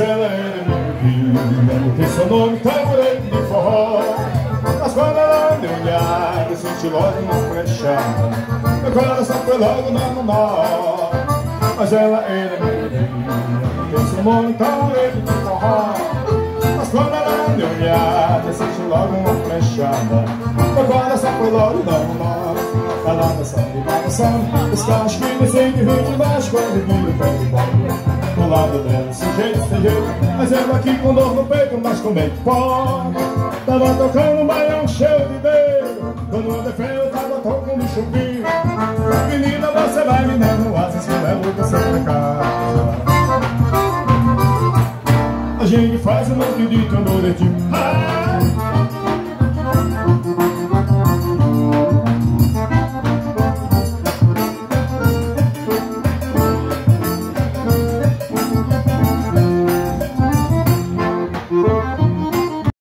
ela é meu vinho Tem seu nome tamborete de forró Mas quando ela me olhar Eu senti logo uma flecha Meu coração foi logo dando nó Mas ela era meu vinho Tem seu nome tamborete de forró Mas quando ela me olhar Eu senti logo uma flechada Meu coração foi logo dando nó Ela dançando e balançando Os cachos que me sempre vêm de baixo Quando vira o pé de lado dela, sem jeito, sem jeito Mas eu aqui com dor no peito, mas com meio pó Tava tocando um baião cheio de dedo. Quando eu defendo, tava tocando chuvinho Menina, você vai me dando asas Que levo você pra casa. A gente faz um acredito no leitinho